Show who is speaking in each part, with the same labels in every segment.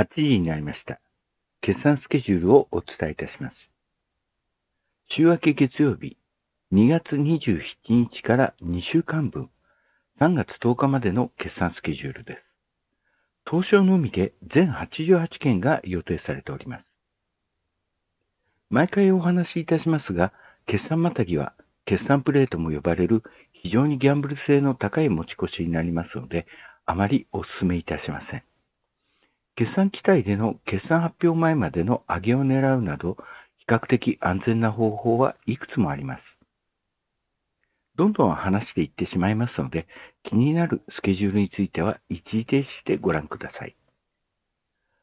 Speaker 1: 8時になりました。決算スケジュールをお伝えいたします。週明け月曜日、2月27日から2週間分、3月10日までの決算スケジュールです。東証のみで全88件が予定されております。毎回お話しいたしますが、決算またぎは決算プレートも呼ばれる非常にギャンブル性の高い持ち越しになりますので、あまりお勧めいたしません。決算期待での決算発表前までの上げを狙うなど、比較的安全な方法はいくつもあります。どんどん話していってしまいますので、気になるスケジュールについては一時停止してご覧ください。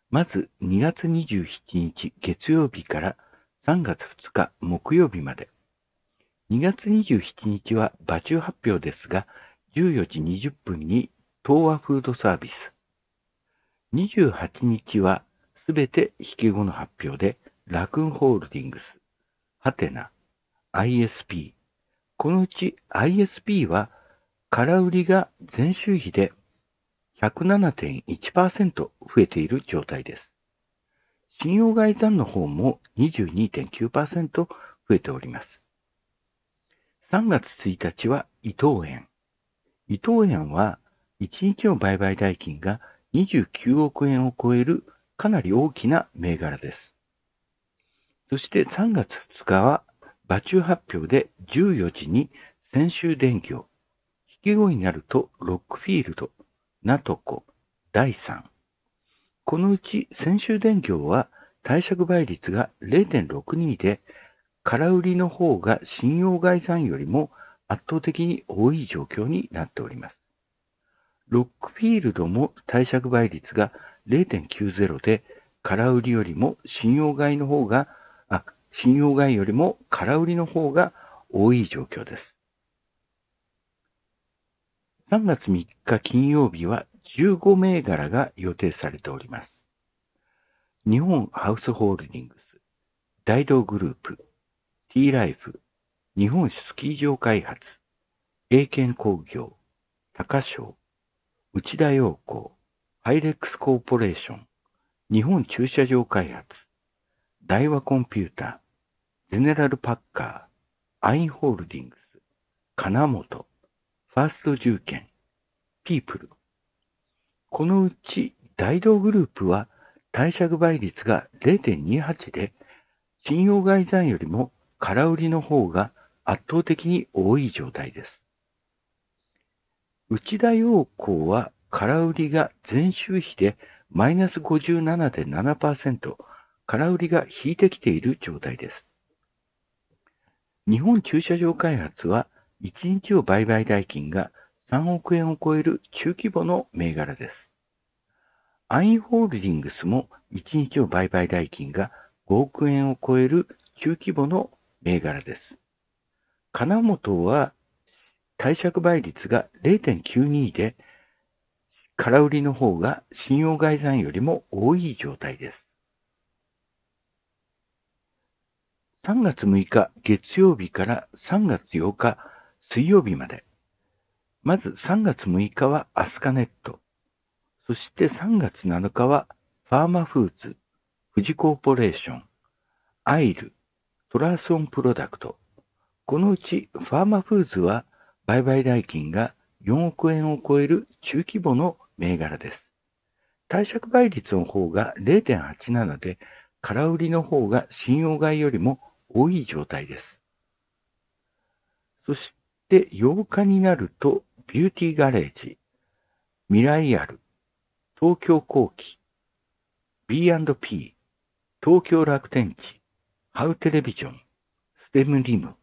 Speaker 1: まず、2月27日月曜日から3月2日木曜日まで。2月27日は場中発表ですが、14時20分に東和フードサービス。28日はすべて引き後の発表で、ラクンホールディングス、ハテナ、ISP。このうち ISP は空売りが前週比で107.1%増えている状態です。信用外残の方も22.9%増えております。3月1日は伊藤園。伊藤園は1日の売買代金が29億円を超えるかなり大きな銘柄です。そして3月2日は場中発表で14時に先週電業、引き後になるとロックフィールド、ナトコ、第3。このうち先週電業は貸借倍率が0.62で、空売りの方が信用概算よりも圧倒的に多い状況になっております。ロックフィールドも貸借倍率が0.90で、空売りよりも信用買いの方が、あ、信用買いよりも空売りの方が多い状況です。3月3日金曜日は15銘柄が予定されております。日本ハウスホールディングス、大道グループ、T ライフ、日本スキー場開発、英検工業、高商、内田洋工、ハイレックスコーポレーション、日本駐車場開発、大和コンピュータ、ゼネラルパッカー、アインホールディングス、金本、ファースト重建、ピープル。このうち大道グループは貸借倍率が0.28で、信用概算よりも空売りの方が圧倒的に多い状態です。内田洋工は空売りが前週比でマイナス57.7%、空売りが引いてきている状態です。日本駐車場開発は1日を売買代金が3億円を超える中規模の銘柄です。アインホールディングスも1日を売買代金が5億円を超える中規模の銘柄です。金本は貸借倍率が0.92で、空売りの方が信用概算よりも多い状態です。3月6日月曜日から3月8日水曜日まで。まず3月6日はアスカネット。そして3月7日はファーマフーズ、富士コーポレーション、アイル、トラーソンプロダクト。このうちファーマフーズは売買代金が4億円を超える中規模の銘柄です。貸借倍率の方が0.87で、空売りの方が信用買いよりも多い状態です。そして8日になると、ビューティーガレージ、ミライアル、東京工機、B&P、東京楽天地、ハウテレビジョン、ステムリム。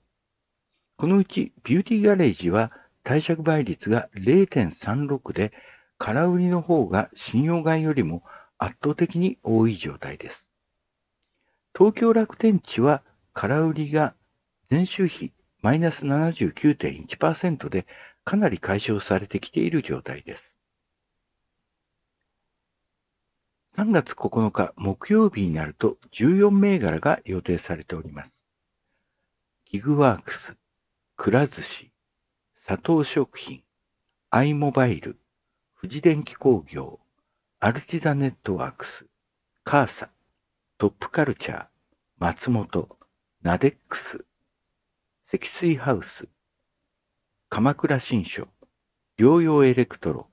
Speaker 1: このうちビューティーガレージは貸借倍率が0.36で、空売りの方が信用買いよりも圧倒的に多い状態です。東京楽天地は空売りが前週比マイナス79.1%でかなり解消されてきている状態です。3月9日木曜日になると14銘柄が予定されております。ギグワークス、くら寿司、佐藤食品、アイモバイル、富士電機工業、アルチザネットワークス、カーサ、トップカルチャー、松本、ナデックス、積水ハウス、鎌倉新書、療養エレクトロ、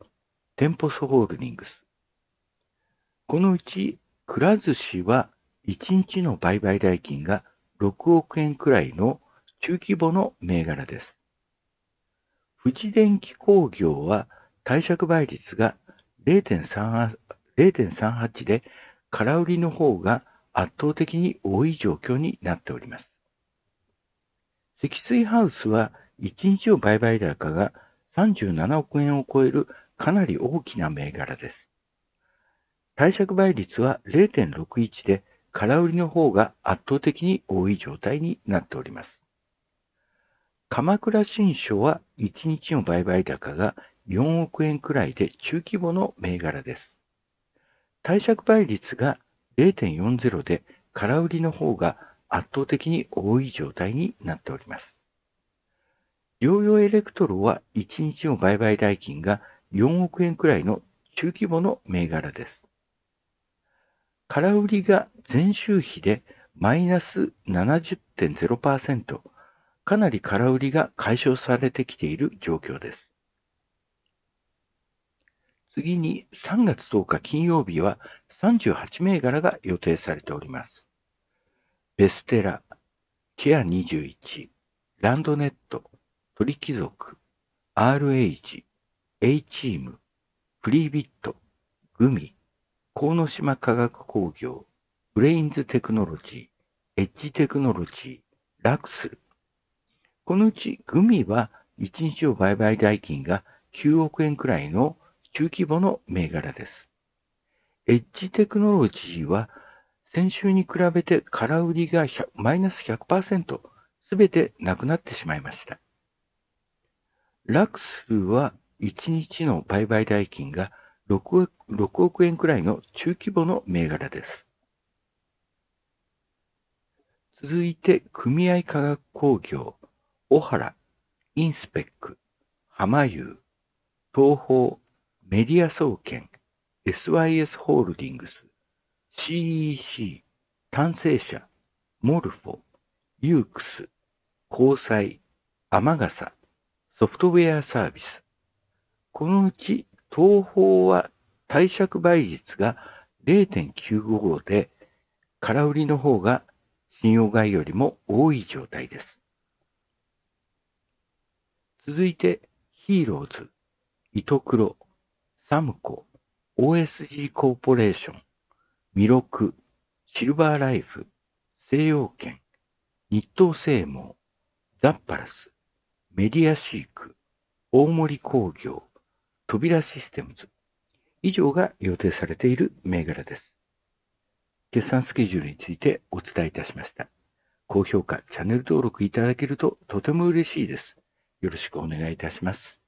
Speaker 1: テンポスホールディングス。このうち、くら寿司は1日の売買代金が6億円くらいの中規模の銘柄です。富士電機工業は貸借倍率が0.38で空売りの方が圧倒的に多い状況になっております。積水ハウスは1日の売買高が37億円を超えるかなり大きな銘柄です。貸借倍率は0.61で空売りの方が圧倒的に多い状態になっております。鎌倉新書は1日の売買高が4億円くらいで中規模の銘柄です。貸借倍率が0.40で空売りの方が圧倒的に多い状態になっております。療養エレクトロは1日の売買代金が4億円くらいの中規模の銘柄です。空売りが前週比でマイナス70.0%、かなり空売りが解消されてきている状況です。次に3月10日金曜日は38銘柄が予定されております。ベステラ、ケア21、ランドネット、鳥貴族、RH、エイチーム、フリービット、 gumi、神島化学工業、ブレインズテクノロジー、エッジテクノロジー、ラクス。このうち gumi は1日の売買代金が9億円くらいの中規模の銘柄です。エッジテクノロジーは先週に比べて空売りがマイナス100%すべてなくなってしまいました。ラクスルは1日の売買代金が 6, 6億円くらいの中規模の銘柄です。続いて、組合化学工業、小原、インスペック、浜優、東方、メディア総研、SYS ホールディングス、CEC、単成者、モルフォ、ユークス、交際、天笠、ソフトウェアサービス。このうち東方は貸借倍率が0.95で、空売りの方が信用外よりも多い状態です。続いて、ヒーローズ、イトクロ、サムコ、OSG コーポレーション、ミロク、シルバーライフ、西洋圏、日東製網、ザッパラス、メディアシーク、大森工業、扉システムズ、以上が予定されている銘柄です。決算スケジュールについてお伝えいたしました。高評価、チャンネル登録いただけるととても嬉しいです。よろしくお願いいたします。